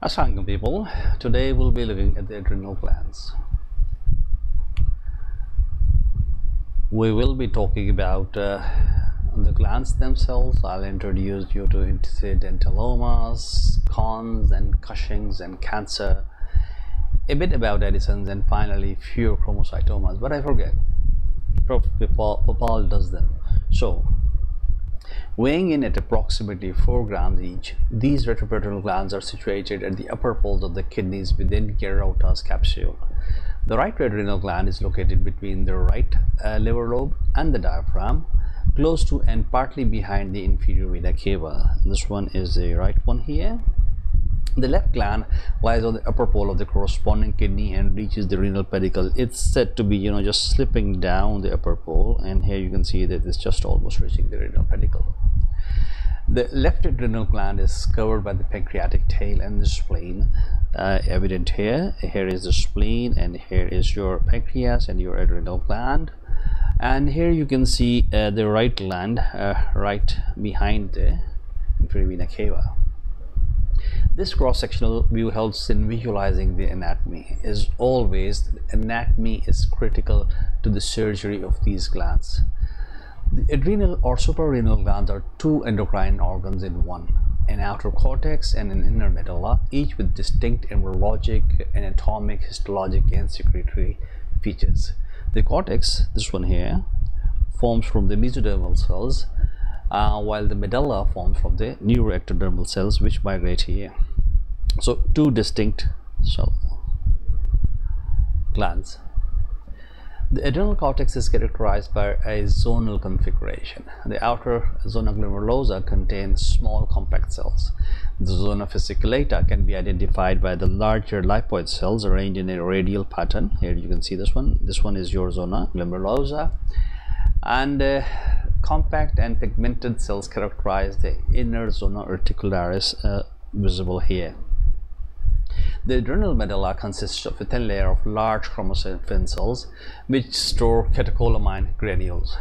Assalamualaikum people. Today we'll be looking at the adrenal glands. We will be talking about uh, the glands themselves. I'll introduce you to incidentalomas, Conn's and Cushing's and cancer, a bit about Addison's and finally pheochromocytomas, But I forget. Prof. Popal does them. So Weighing in at approximately 4 grams each, these retroperitoneal glands are situated at the upper poles of the kidneys within Gerota's capsule. The right adrenal gland is located between the right uh, liver lobe and the diaphragm, close to and partly behind the inferior vena cava. This one is the right one here the left gland lies on the upper pole of the corresponding kidney and reaches the renal pedicle. It's said to be, you know, just slipping down the upper pole, and here you can see that it's just almost reaching the renal pedicle. The left adrenal gland is covered by the pancreatic tail and the spleen, uh, evident here. Here is the spleen, and here is your pancreas and your adrenal gland. And here you can see uh, the right gland uh, right behind the inferior vena cava. This cross-sectional view helps in visualizing the anatomy. As always, anatomy is critical to the surgery of these glands. The adrenal or suprarenal glands are two endocrine organs in one, an outer cortex and an inner medulla, each with distinct embryologic, anatomic, histologic, and secretory features. The cortex, this one here, forms from the mesodermal cells uh, while the medulla forms from the neuroectodermal cells which migrate here. So two distinct cell glands. The adrenal cortex is characterized by a zonal configuration. The outer zona glomerulosa contains small compact cells. The zona fasciculata can be identified by the larger lipoid cells arranged in a radial pattern. Here you can see this one. This one is your zona glomerulosa. And uh, compact and pigmented cells characterize the inner zona reticularis uh, visible here. The adrenal medulla consists of a thin layer of large chromosomal cells which store catecholamine granules.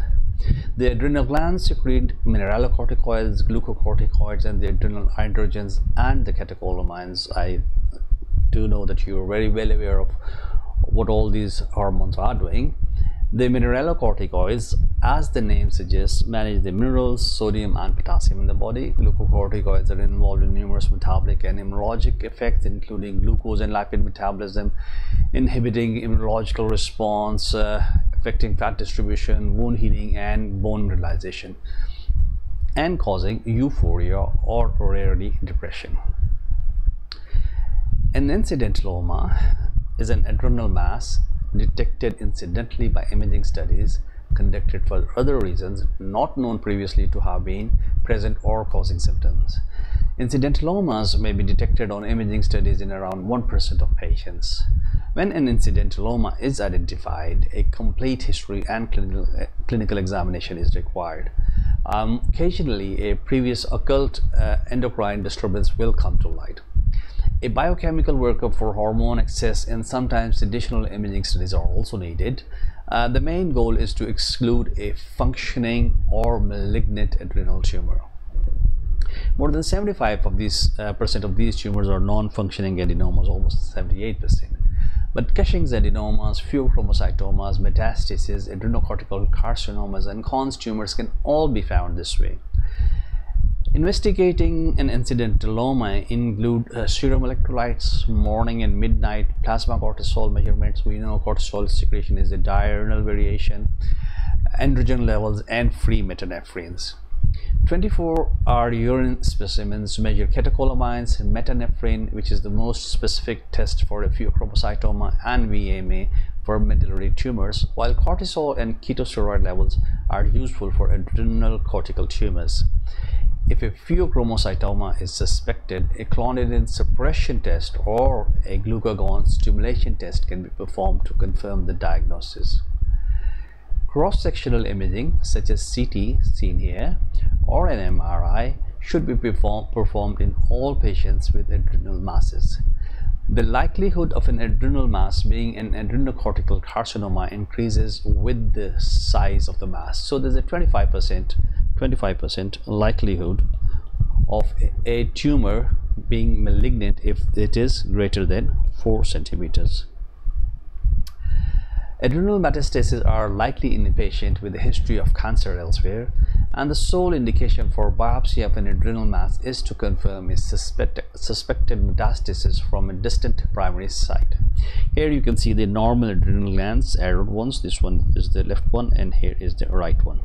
The adrenal glands secrete mineralocorticoids, glucocorticoids, and the adrenal androgens and the catecholamines. I do know that you are very well aware of what all these hormones are doing. The mineralocorticoids, as the name suggests, manage the minerals, sodium and potassium in the body. Glucocorticoids are involved in numerous metabolic and immunologic effects, including glucose and lipid metabolism, inhibiting immunological response, uh, affecting fat distribution, wound healing, and bone mineralization, and causing euphoria or rarely depression. An incidentaloma is an adrenal mass detected incidentally by imaging studies conducted for other reasons not known previously to have been present or causing symptoms. Incidentalomas may be detected on imaging studies in around 1% of patients. When an incidentaloma is identified, a complete history and clinical, uh, clinical examination is required. Um, occasionally, a previous occult uh, endocrine disturbance will come to light a biochemical workup for hormone excess and sometimes additional imaging studies are also needed. Uh, the main goal is to exclude a functioning or malignant adrenal tumor. More than 75 of these uh, percent of these tumors are non-functioning adenomas, almost 78 percent. But Cushing's adenomas, pheochromocytomas, metastases, adrenocortical carcinomas, and Conn's tumors can all be found this way. Investigating an incidentaloma include uh, serum electrolytes, morning and midnight, plasma cortisol measurements. We know cortisol secretion is a diurnal variation, androgen levels, and free metanephrines. 24-hour urine specimens measure catecholamines, metanephrine, which is the most specific test for a pheochromocytoma, and VMA for medullary tumors, while cortisol and ketosteroid levels are useful for adrenal cortical tumors. If a pheochromocytoma is suspected, a clonidine suppression test or a glucagon stimulation test can be performed to confirm the diagnosis. Cross-sectional imaging such as CT seen here or an MRI should be perform performed in all patients with adrenal masses. The likelihood of an adrenal mass being an adrenocortical carcinoma increases with the size of the mass. So there's a 25% 25% likelihood of a tumor being malignant if it is greater than 4 centimeters. Adrenal metastases are likely in a patient with a history of cancer elsewhere, and the sole indication for biopsy of an adrenal mass is to confirm a suspect, suspected metastasis from a distant primary site. Here you can see the normal adrenal glands, arrowed ones. This one is the left one, and here is the right one.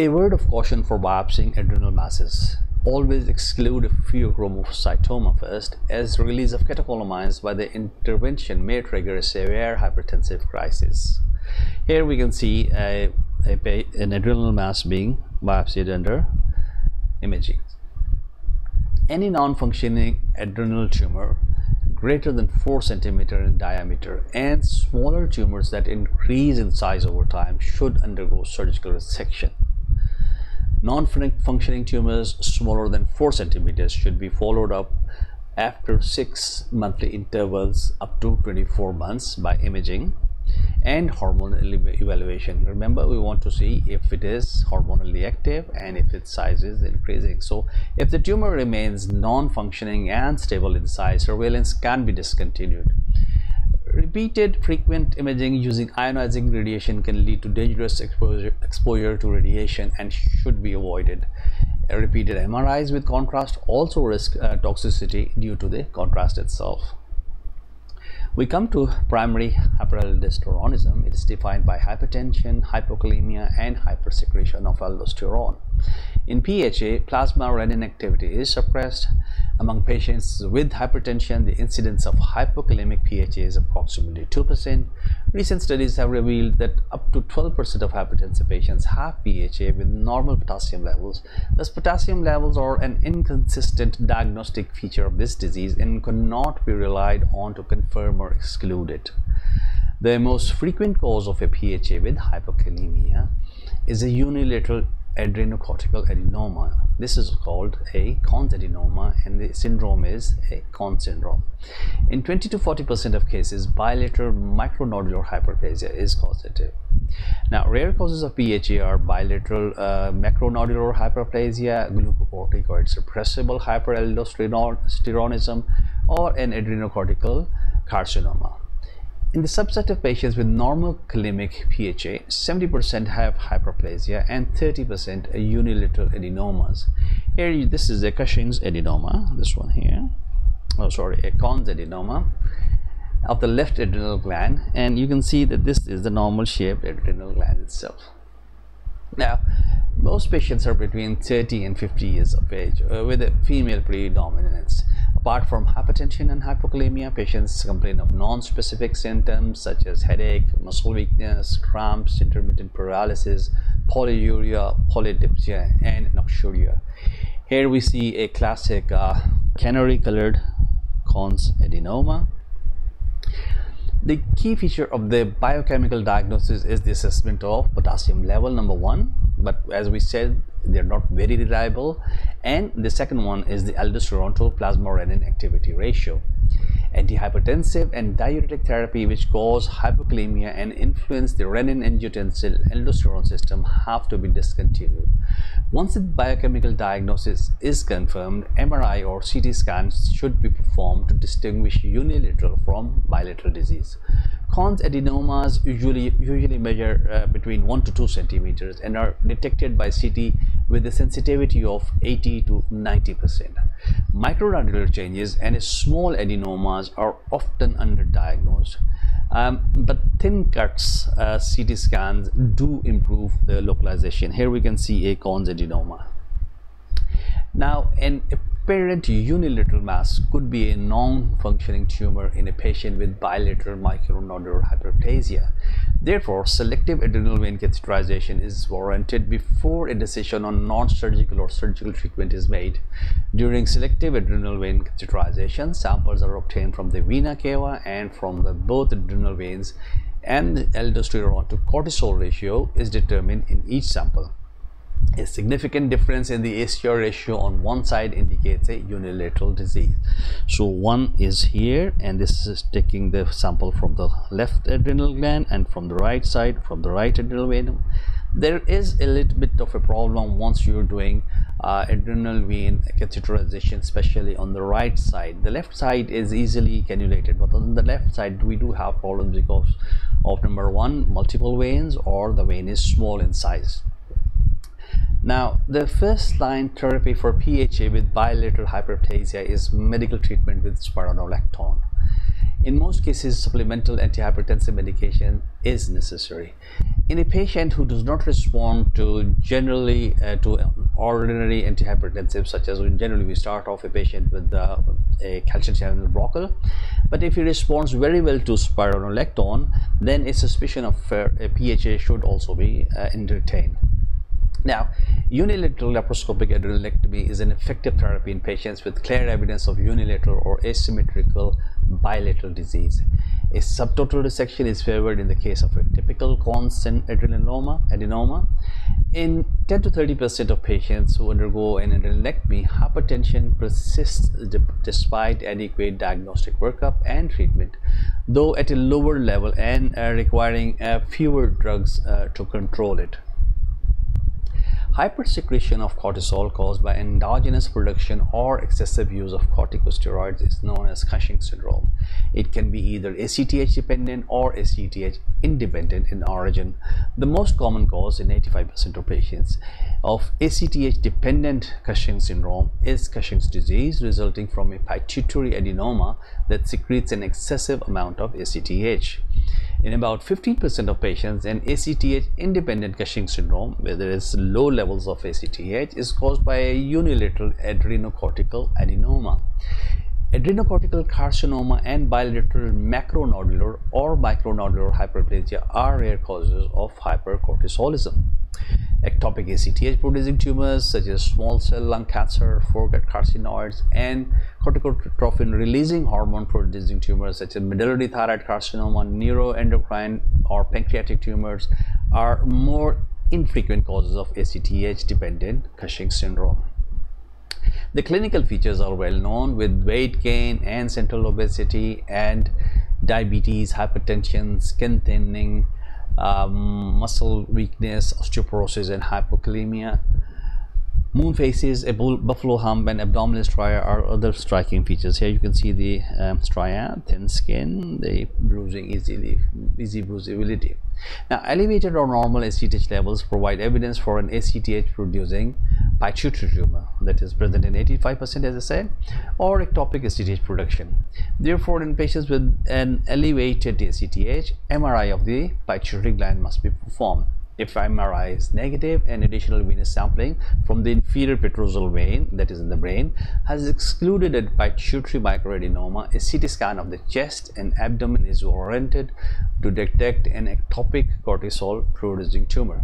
A word of caution for biopsying adrenal masses always exclude a pheochromocytoma first as release of catecholamines by the intervention may trigger a severe hypertensive crisis. Here we can see a, a, an adrenal mass being biopsied under imaging. Any non-functioning adrenal tumor greater than 4 centimeter in diameter and smaller tumors that increase in size over time should undergo surgical resection. Non-functioning tumors smaller than 4 centimeters should be followed up after 6 monthly intervals up to 24 months by imaging and hormonal evaluation. Remember, we want to see if it is hormonally active and if its size is increasing. So, if the tumor remains non-functioning and stable in size, surveillance can be discontinued. Repeated frequent imaging using ionizing radiation can lead to dangerous exposure, exposure to radiation and should be avoided. Repeated MRIs with contrast also risk uh, toxicity due to the contrast itself. We come to primary hyperaldosteronism. It is defined by hypertension, hypokalemia, and hypersecretion of aldosterone. In PHA, plasma renin activity is suppressed. Among patients with hypertension, the incidence of hypokalemic PHA is approximately 2%. Recent studies have revealed that up to 12% of hypertensive patients have PHA with normal potassium levels. Thus, potassium levels are an inconsistent diagnostic feature of this disease and cannot be relied on to confirm or exclude it. The most frequent cause of a PHA with hypokalemia is a unilateral adrenocortical adenoma. This is called a Conn's adenoma and the syndrome is a Conn syndrome. In 20 to 40% of cases, bilateral micronodular hyperplasia is causative. Now, rare causes of PHA are bilateral uh, macronodular hyperplasia, glucocorticoid suppressible hyperaldosteronism, or an adrenocortical carcinoma. In the subset of patients with normokalemic PHA, 70% have hyperplasia and 30% unilateral adenomas. Here, this is a Cushing's adenoma, this one here. Oh, sorry, a Conn's adenoma of the left adrenal gland, and you can see that this is the normal shaped adrenal gland itself. Now, most patients are between 30 and 50 years of age uh, with a female predominance. Apart from hypertension and hypokalemia, patients complain of non-specific symptoms such as headache, muscle weakness, cramps, intermittent paralysis, polyuria, polydipsia, and nocturia. Here we see a classic uh, canary-colored Conn's adenoma. The key feature of the biochemical diagnosis is the assessment of potassium level, number one. But as we said, they're not very reliable. And the second one is the aldosterone to plasma renin activity ratio. Antihypertensive and diuretic therapy which cause hypokalemia and influence the renin angiotensin aldosterone system have to be discontinued once the biochemical diagnosis is confirmed mri or ct scans should be performed to distinguish unilateral from bilateral disease Conn's adenomas usually usually measure uh, between 1 to 2 centimeters and are detected by CT with a sensitivity of 80 to 90 percent. Micronodular changes and small adenomas are often underdiagnosed. Um, but thin cuts uh, CT scans do improve the localization. Here we can see a adenoma. Now, an apparent unilateral mass could be a non-functioning tumor in a patient with bilateral micronodular hyperplasia. Therefore, selective adrenal vein catheterization is warranted before a decision on non-surgical or surgical treatment is made. During selective adrenal vein catheterization, samples are obtained from the vena cava and from the both adrenal veins and the aldosterone to cortisol ratio is determined in each sample. A significant difference in the ACR ratio on one side indicates a unilateral disease. So one is here and this is taking the sample from the left adrenal gland and from the right side from the right adrenal vein. There is a little bit of a problem once you're doing uh, adrenal vein catheterization, especially on the right side. The left side is easily cannulated, but on the left side, we do have problems because of number one, multiple veins, or the vein is small in size. Now, the first line therapy for PHA with bilateral hyperplasia is medical treatment with spironolactone. In most cases, supplemental antihypertensive medication is necessary. In a patient who does not respond to generally uh, to ordinary antihypertensives, such as generally we start off a patient with uh, a calcium channel blocker, but if he responds very well to spironolactone, then a suspicion of uh, a PHA should also be uh, entertained. Now, unilateral laparoscopic adrenalectomy is an effective therapy in patients with clear evidence of unilateral or asymmetrical bilateral disease. A subtotal resection is favored in the case of a typical constant adrenaloma, adenoma. In 10 to 30 percent of patients who undergo an adrenalectomy, hypertension persists despite adequate diagnostic workup and treatment, though at a lower level and uh, requiring uh, fewer drugs uh, to control it. Hypersecretion of cortisol caused by endogenous production or excessive use of corticosteroids is known as Cushing syndrome. It can be either ACTH dependent or ACTH independent in origin. The most common cause in 85% of patients of ACTH dependent Cushing syndrome is Cushing's disease resulting from a pituitary adenoma that secretes an excessive amount of ACTH. In about 15% of patients, an ACTH independent Cushing syndrome, where there is low levels of ACTH, is caused by a unilateral adrenocortical adenoma. Adrenocortical carcinoma and bilateral macronodular or micronodular hyperplasia are rare causes of hypercortisolism ectopic ACTH producing tumors such as small cell lung cancer, foregut carcinoids, and corticotrophin releasing hormone producing tumors such as medullary thyroid carcinoma, neuroendocrine, or pancreatic tumors are more infrequent causes of ACTH dependent Cushing syndrome. The clinical features are well known with weight gain and central obesity and diabetes, hypertension, skin thinning, um, muscle weakness, osteoporosis, and hypokalemia. Moon faces, a buffalo hump, and abdominal stria are other striking features. Here you can see the um, stria, thin skin, the bruising, easily, easy bruisability. Now, elevated or normal ACTH levels provide evidence for an ACTH producing pituitary tumor that is present in 85% as I said or ectopic ACTH production. Therefore, in patients with an elevated ACTH, MRI of the pituitary gland must be performed. If MRI is negative and additional venous sampling from the inferior petrosal vein that is in the brain has excluded a pituitary microadenoma, a CT scan of the chest and abdomen is warranted to detect an ectopic cortisol producing tumor.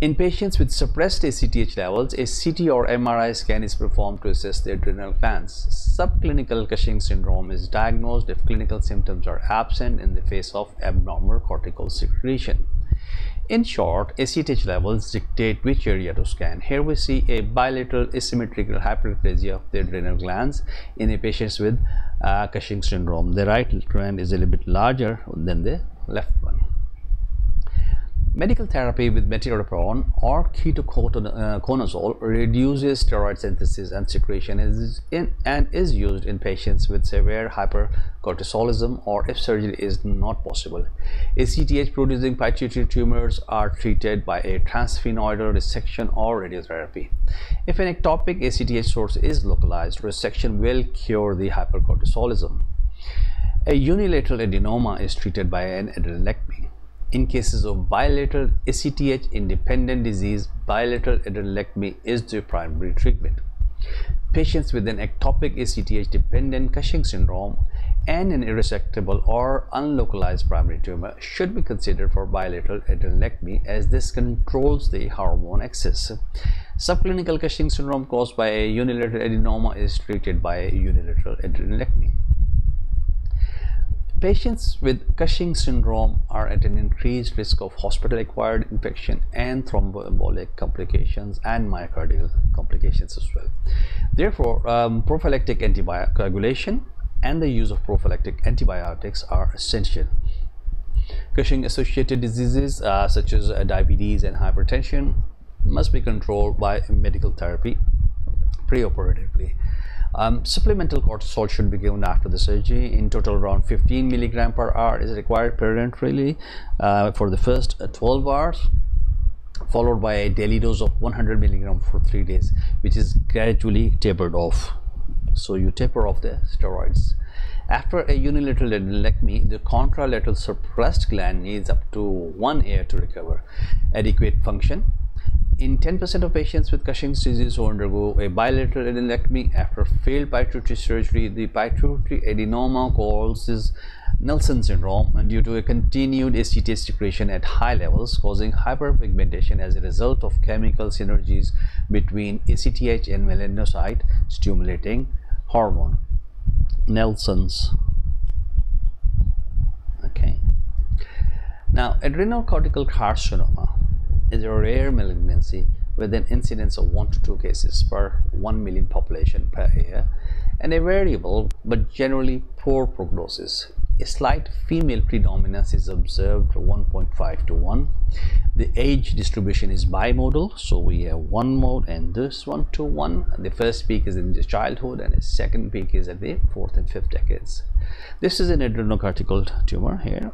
In patients with suppressed ACTH levels, a CT or MRI scan is performed to assess the adrenal glands. Subclinical Cushing syndrome is diagnosed if clinical symptoms are absent in the face of abnormal cortical secretion. In short, ACTH levels dictate which area to scan. Here we see a bilateral asymmetrical hyperplasia of the adrenal glands in a patient with uh, Cushing syndrome. The right gland is a little bit larger than the left one. Medical therapy with metyrapone or ketoconazole uh, reduces steroid synthesis and secretion is in, and is used in patients with severe hypercortisolism or if surgery is not possible. ACTH producing pituitary tumors are treated by a transsphenoidal resection or radiotherapy. If an ectopic ACTH source is localized, resection will cure the hypercortisolism. A unilateral adenoma is treated by an. In cases of bilateral ACTH independent disease, bilateral adrenalectomy is the primary treatment. Patients with an ectopic ACTH dependent Cushing syndrome and an irresectable or unlocalized primary tumor should be considered for bilateral adrenalectomy as this controls the hormone axis. Subclinical Cushing syndrome caused by a unilateral adenoma is treated by unilateral adrenalectomy. Patients with Cushing syndrome are at an increased risk of hospital-acquired infection and thromboembolic complications and myocardial complications as well. Therefore, um, prophylactic anticoagulation and the use of prophylactic antibiotics are essential. Cushing associated diseases uh, such as uh, diabetes and hypertension must be controlled by medical therapy preoperatively. Um, supplemental cortisol should be given after the surgery. In total, around 15 milligram per hour is required parenterally uh, for the first uh, 12 hours followed by a daily dose of 100 milligram for three days which is gradually tapered off. So you taper off the steroids. After a unilateral adenectomy the contralateral suppressed gland needs up to one year to recover. Adequate function in 10% of patients with Cushing's disease who undergo a bilateral adenectomy after failed pituitary surgery, the pituitary adenoma causes Nelson syndrome due to a continued ACTH secretion at high levels causing hyperpigmentation as a result of chemical synergies between ACTH and melanocyte stimulating hormone. Nelson's. Okay. Now, adrenocortical carcinoma is a rare malignancy with an incidence of 1 to 2 cases per 1 million population per year and a variable but generally poor prognosis. A slight female predominance is observed 1.5 to 1. The age distribution is bimodal, so we have one mode and this one to one. The first peak is in the childhood and the second peak is at the fourth and fifth decades. This is an adrenocortical tumor here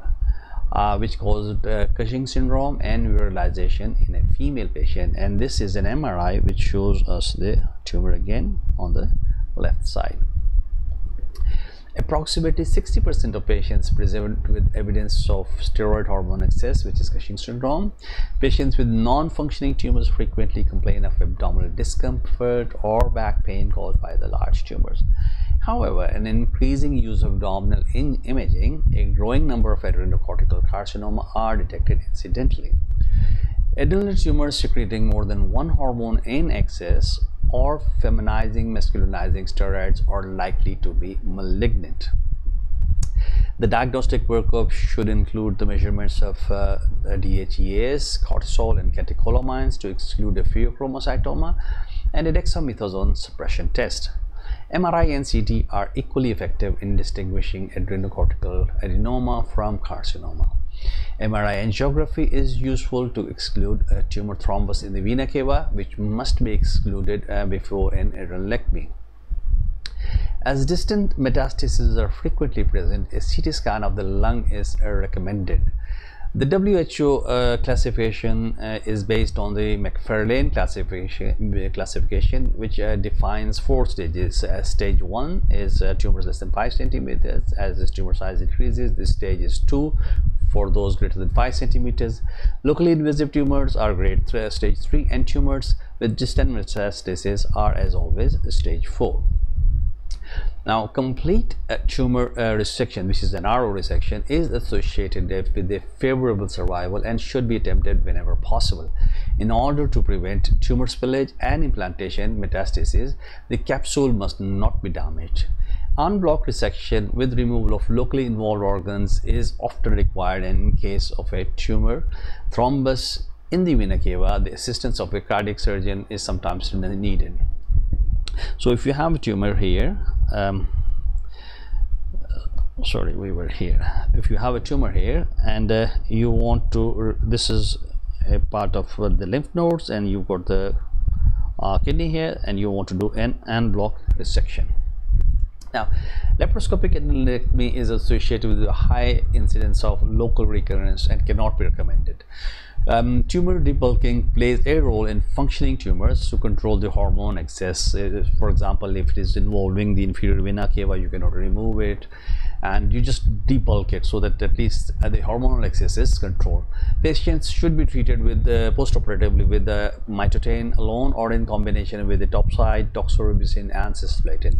uh, which caused uh, Cushing syndrome and virilization in a female patient and this is an MRI which shows us the tumor again on the left side. Approximately 60% of patients present with evidence of steroid hormone excess, which is Cushing syndrome. Patients with non-functioning tumors frequently complain of abdominal discomfort or back pain caused by the large tumors. However, an increasing use of abdominal imaging, a growing number of adrenocortical carcinoma are detected incidentally. Adrenal tumors secreting more than one hormone in excess or feminizing masculinizing steroids are likely to be malignant. The diagnostic workup should include the measurements of uh, DHEAs, cortisol, and catecholamines to exclude a pheochromocytoma, and a dexamethasone suppression test. MRI and CT are equally effective in distinguishing adrenocortical adenoma from carcinoma. MRI angiography is useful to exclude a tumor thrombus in the vena cava, which must be excluded uh, before an adrenalectomy. As distant metastases are frequently present, a CT scan of the lung is uh, recommended. The WHO uh, classification uh, is based on the McFarlane classification, classification which uh, defines four stages. Uh, stage 1 is uh, tumors less than 5 centimeters. As the tumor size increases, this stage is 2 for those greater than 5 centimeters. Locally invasive tumors are grade th stage 3 and tumors with distant metastasis are as always stage 4. Now, complete uh, tumor uh, resection, which is an RO resection, is associated with a favorable survival and should be attempted whenever possible. In order to prevent tumor spillage and implantation metastasis, the capsule must not be damaged. En-bloc resection with removal of locally involved organs is often required in case of a tumor thrombus in the vena cava, the assistance of a cardiac surgeon is sometimes needed so if you have a tumor here um, sorry we were here. If you have a tumor here and uh, you want to this is a part of uh, the lymph nodes and you've got the uh, kidney here and you want to do an en bloc resection. Now laparoscopic adenectomy is associated with a high incidence of local recurrence and cannot be recommended um, tumor debulking plays a role in functioning tumors to control the hormone excess. Uh, for example, if it is involving the inferior vena cava, you cannot remove it and you just debulk it so that at least uh, the hormonal excess is controlled. Patients should be treated with uh, postoperatively with the mitotane alone or in combination with etoposide, doxorubicin and cisplatin.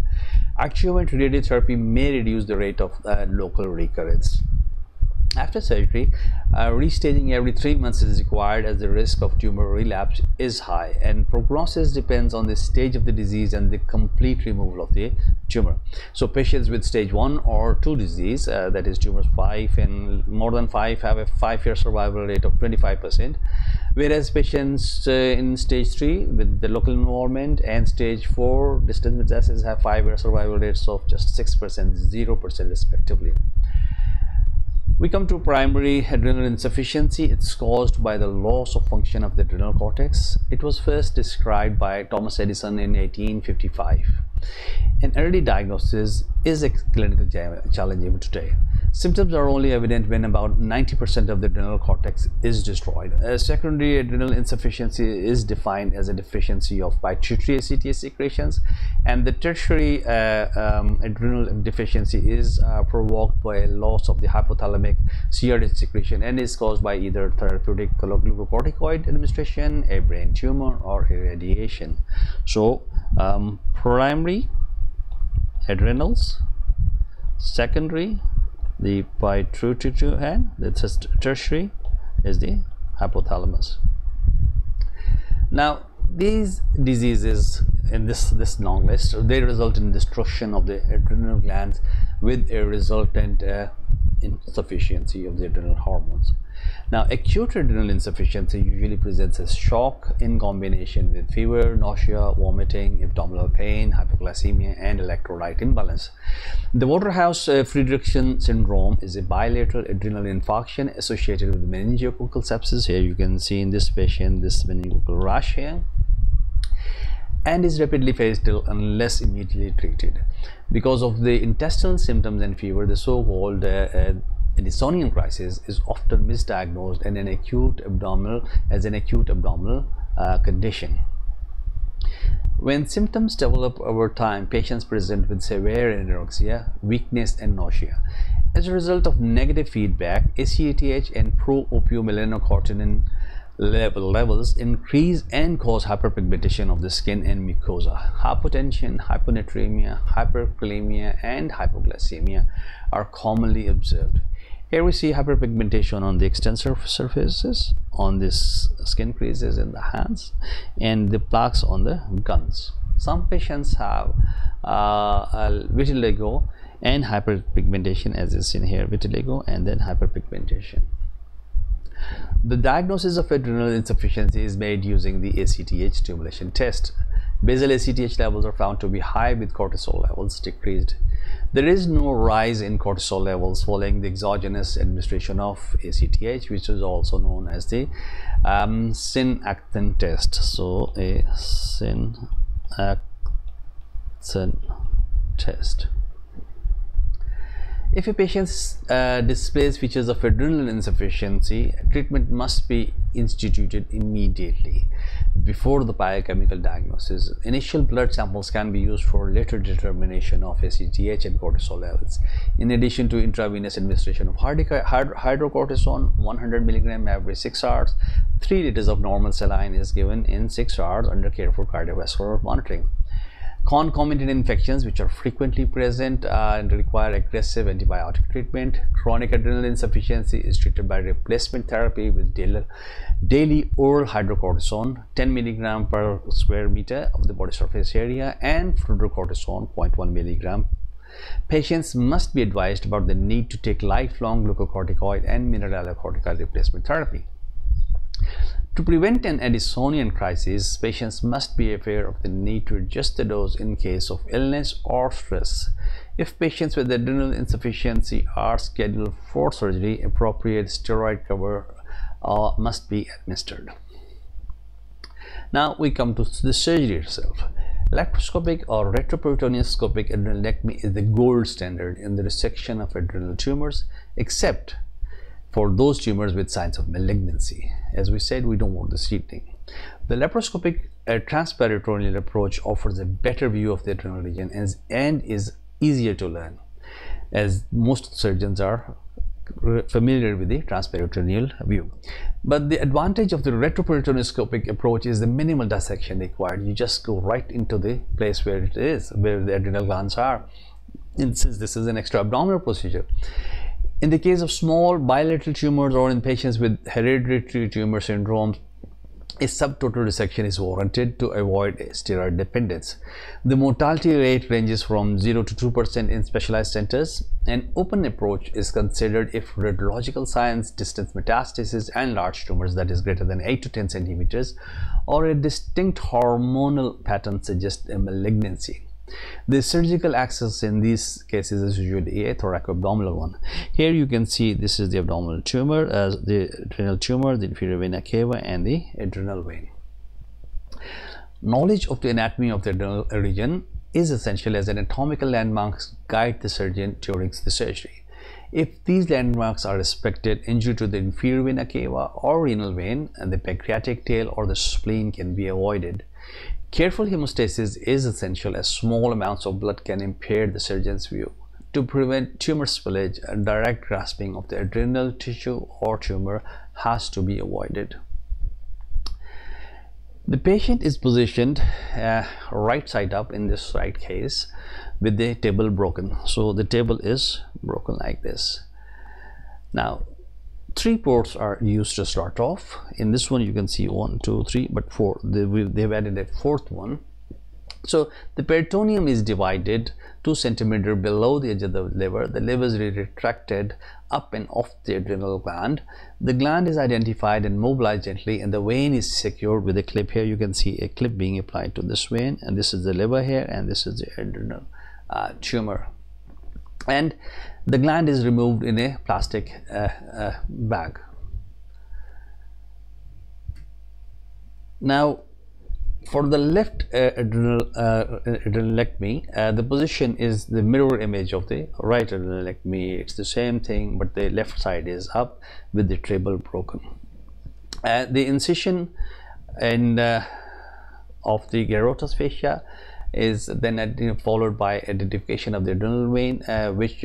Adjuvant radiotherapy may reduce the rate of uh, local recurrence. After surgery, uh, restaging every three months is required as the risk of tumor relapse is high and prognosis depends on the stage of the disease and the complete removal of the tumor. So patients with stage 1 or 2 disease, uh, that is tumors 5 and more than 5 have a 5-year survival rate of 25%, whereas patients uh, in stage 3 with the local involvement and stage 4 distant metastasis have 5-year survival rates of just 6%, 0% respectively. We come to primary adrenal insufficiency. It's caused by the loss of function of the adrenal cortex. It was first described by Thomas Addison in 1855. An early diagnosis is a clinical challenge even today. Symptoms are only evident when about 90% of the adrenal cortex is destroyed. A secondary adrenal insufficiency is defined as a deficiency of pituitary ACTH secretions, and the tertiary uh, um, adrenal deficiency is uh, provoked by a loss of the hypothalamic CRH secretion and is caused by either therapeutic glucocorticoid administration, a brain tumor, or irradiation. So, um, primary adrenals, secondary the pituitary and the tertiary is the hypothalamus now these diseases in this this long list they result in destruction of the adrenal glands with a resultant uh, insufficiency of the adrenal hormones. Now, acute adrenal insufficiency usually presents as shock in combination with fever, nausea, vomiting, abdominal pain, hypoglycemia, and electrolyte imbalance. The Waterhouse-Friderichsen syndrome is a bilateral adrenal infarction associated with meningococcal sepsis. Here you can see in this patient this meningococcal rash here and is rapidly fatal unless immediately treated. Because of the intestinal symptoms and fever, the so-called uh, uh, Addisonian crisis is often misdiagnosed and an acute abdominal as an acute abdominal uh, condition. When symptoms develop over time, patients present with severe anorexia, weakness, and nausea. As a result of negative feedback, ACTH and pro-opiomelanocortin level levels increase and cause hyperpigmentation of the skin and mucosa. Hypotension, hyponatremia, hyperkalemia, and hypoglycemia are commonly observed. Here we see hyperpigmentation on the extensor surfaces, on this skin creases in the hands, and the plaques on the gums. Some patients have uh, vitiligo and hyperpigmentation as is seen here, vitiligo and then hyperpigmentation. The diagnosis of adrenal insufficiency is made using the ACTH stimulation test. Basal ACTH levels are found to be high with cortisol levels decreased. There is no rise in cortisol levels following the exogenous administration of ACTH, which is also known as the um, Synacthen test. So, a Synacthen test. If a patient uh, displays features of adrenal insufficiency, treatment must be instituted immediately before the biochemical diagnosis. Initial blood samples can be used for later determination of ACTH and cortisol levels. In addition to intravenous administration of hydrocortisone, 100 milligram every 6 hours, 3 liters of normal saline is given in 6 hours under careful cardiovascular monitoring concomitant infections which are frequently present uh, and require aggressive antibiotic treatment chronic adrenal insufficiency is treated by replacement therapy with daily, daily oral hydrocortisone 10 milligram per square meter of the body surface area and fludrocortisone 0.1 milligram Patients must be advised about the need to take lifelong glucocorticoid and mineralocorticoid replacement therapy. To prevent an Addisonian crisis, patients must be aware of the need to adjust the dose in case of illness or stress. If patients with adrenal insufficiency are scheduled for surgery, appropriate steroid cover uh, must be administered. Now we come to the surgery itself. Laparoscopic or retroperitoneoscopic adrenalectomy is the gold standard in the resection of adrenal tumors, except for those tumors with signs of malignancy. As we said, we don't want the seeding. The laparoscopic uh, transperitoneal approach offers a better view of the adrenal region and, and is easier to learn, as most surgeons are familiar with the transperitoneal view. But the advantage of the retroperitoneoscopic approach is the minimal dissection required. You just go right into the place where it is, where the adrenal glands are. And since this is an extra abdominal procedure, in the case of small bilateral tumors or in patients with hereditary tumor syndromes, a subtotal resection is warranted to avoid steroid dependence. The mortality rate ranges from 0 to 2% in specialized centers. An open approach is considered if radiological signs, distant metastasis, and large tumors that is greater than 8 to 10 centimeters or a distinct hormonal pattern suggest a malignancy. The surgical access in these cases is usually a thoracoabdominal one. Here you can see this is the abdominal tumor, as the adrenal tumor, the inferior vena cava, and the adrenal vein. Knowledge of the anatomy of the adrenal region is essential as anatomical landmarks guide the surgeon during the surgery. If these landmarks are respected, injury to the inferior vena cava or renal vein and the pancreatic tail or the spleen can be avoided. Careful hemostasis is essential as small amounts of blood can impair the surgeon's view. To prevent tumor spillage, a direct grasping of the adrenal tissue or tumor has to be avoided. The patient is positioned uh, right side up in this right case with the table broken. So the table is broken like this. Now three ports are used to start off. In this one you can see one two three but four. They, they've added a fourth one. So the peritoneum is divided two centimeter below the edge of the liver. The liver is retracted up and off the adrenal gland. The gland is identified and mobilized gently and the vein is secured with a clip. Here you can see a clip being applied to this vein and this is the liver here and this is the adrenal uh, tumor and the gland is removed in a plastic uh, uh, bag. Now, for the left uh, adrenal uh, uh, the position is the mirror image of the right adrenalectomy. It's the same thing, but the left side is up with the table broken. Uh, the incision and of the Gerota's fascia is then followed by identification of the adrenal vein, which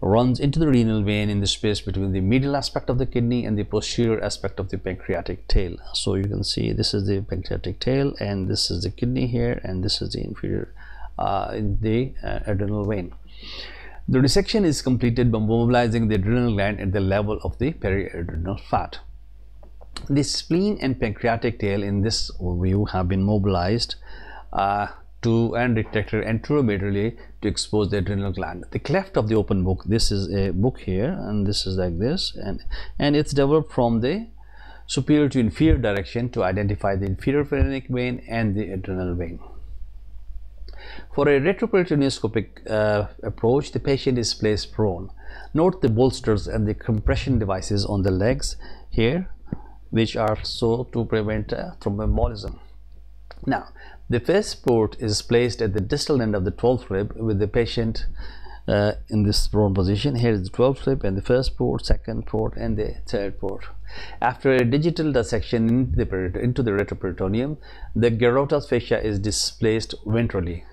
runs into the renal vein in the space between the medial aspect of the kidney and the posterior aspect of the pancreatic tail. So you can see this is the pancreatic tail and this is the kidney here and this is the inferior uh, the uh, adrenal vein. The resection is completed by mobilizing the adrenal gland at the level of the periadrenal fat. The spleen and pancreatic tail in this view have been mobilized uh, to and retracted anteromedially to expose the adrenal gland. The cleft of the open book, this is a book here and this is like this and, and it's developed from the superior to inferior direction to identify the inferior phrenic vein and the adrenal vein. For a retroperitoneoscopic uh, approach, the patient is placed prone. Note the bolsters and the compression devices on the legs here, which are so to prevent uh, thromboembolism. Now, the first port is placed at the distal end of the 12th rib with the patient uh, in this prone position. Here is the 12th rib and the first port, second port, and the third port. After a digital dissection into the, into the retroperitoneum, the Gerota's fascia is displaced ventrally.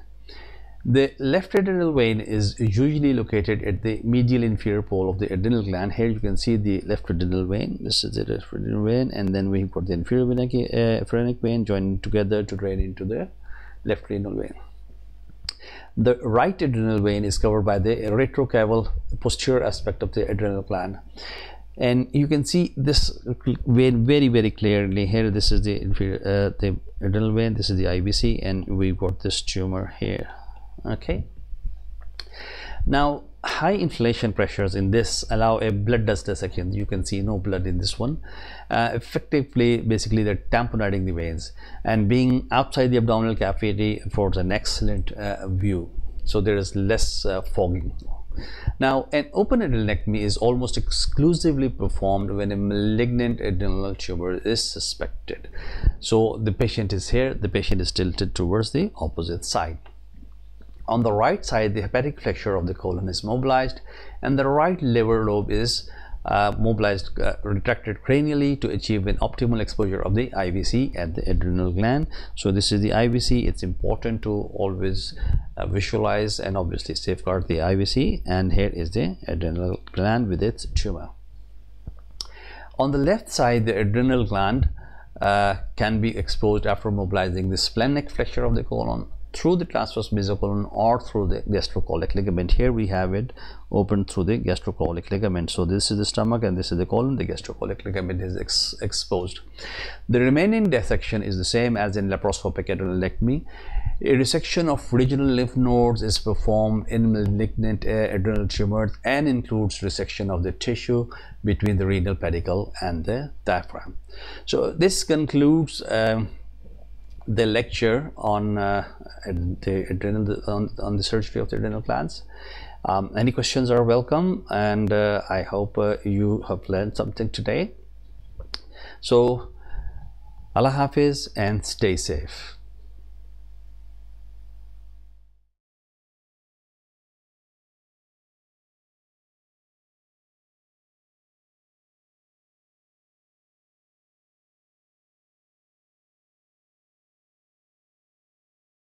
The left adrenal vein is usually located at the medial inferior pole of the adrenal gland. Here you can see the left adrenal vein. This is the left adrenal vein, and then we've got the inferior uh, phrenic vein joined together to drain into the left renal vein. The right adrenal vein is covered by the retrocaval posterior aspect of the adrenal gland and you can see this vein very very clearly here this is the inferior uh, the adrenal vein this is the IVC and we've got this tumor here okay. Now high inflation pressures in this allow a bloodless dissection you can see no blood in this one. Uh, effectively basically they're tamponading the veins and being outside the abdominal cavity affords an excellent uh, view. So there is less uh, fogging. Now, an open adrenalectomy is almost exclusively performed when a malignant adrenal tumor is suspected. So the patient is here, the patient is tilted towards the opposite side. On the right side, the hepatic flexure of the colon is mobilized and the right liver lobe is uh, mobilized, uh, retracted cranially to achieve an optimal exposure of the IVC at the adrenal gland. So this is the IVC. It's important to always uh, visualize and obviously safeguard the IVC. And here is the adrenal gland with its tumor. On the left side, the adrenal gland uh, can be exposed after mobilizing the splenic flexure of the colon through the transverse mesocolon or through the gastrocolic ligament. Here we have it open through the gastrocolic ligament. So this is the stomach and this is the colon. The gastrocolic ligament is ex exposed. The remaining dissection is the same as in laparoscopic adrenalectomy. A resection of regional lymph nodes is performed in malignant uh, adrenal tumors and includes resection of the tissue between the renal pedicle and the diaphragm. So this concludes um, the lecture on uh, the adrenal on, on, the surgery of the adrenal glands. Um, any questions are welcome, and uh, I hope uh, you have learned something today. So, Allah Hafiz and stay safe.